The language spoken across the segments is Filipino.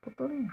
不动了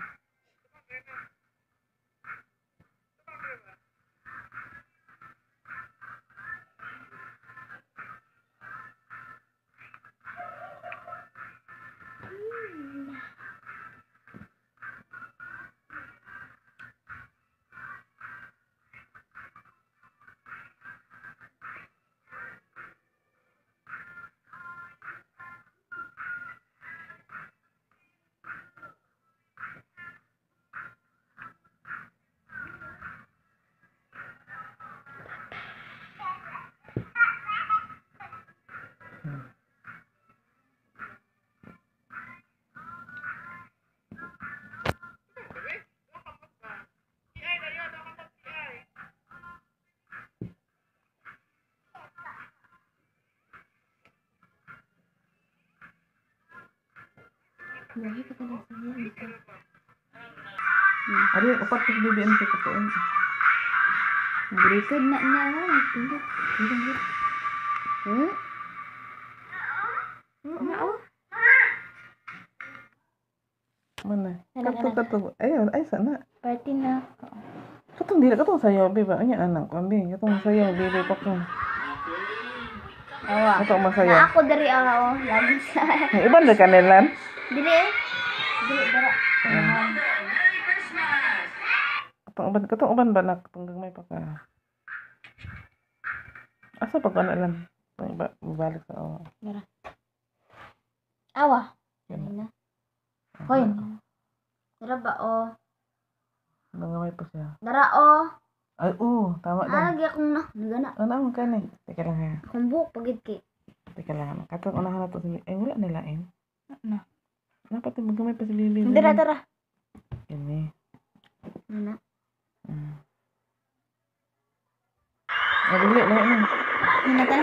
Lagi ka pala sa mga ito. Hmm. Ari, upat ko bibiyan sa katoon. Nag-record na na. Tingnan. Tingnan. Hmm? Ano? Mana? Kato, kato. Eh, Ayun, ay sana. Party na ako. Katong dila, katong sayo, biba. Anya anak ko, biba. Katong sayo, biba. Pakong. Awa. Katong Na masayaw. ako dari awa oh. Lagi sa. Ang iban na kanilan. Dili eh. Dili dara. Katong uban, katong uban ba nak katong gagmay pa ka. Asa pag ano lang. Pag iba, balik sa oh. Dara. Awa. Yan. Na. Hoy. Dara ba oh. Nangaway pa siya. Dara oh. oo tama lang lagi akong na nagana una mo ka teka lang ha akong buhok pagid kay teka lang eh wala nila eh. Na dapat mo gamay pa sila lili? Tara ah. ini. Ana Hmm. Nabili na yun. Hinatan